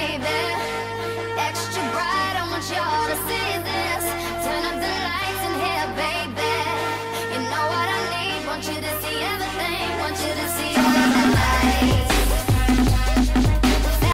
Extra bright, I want y'all to see this. Turn up the lights in here, baby. You know what I need, want you to see everything.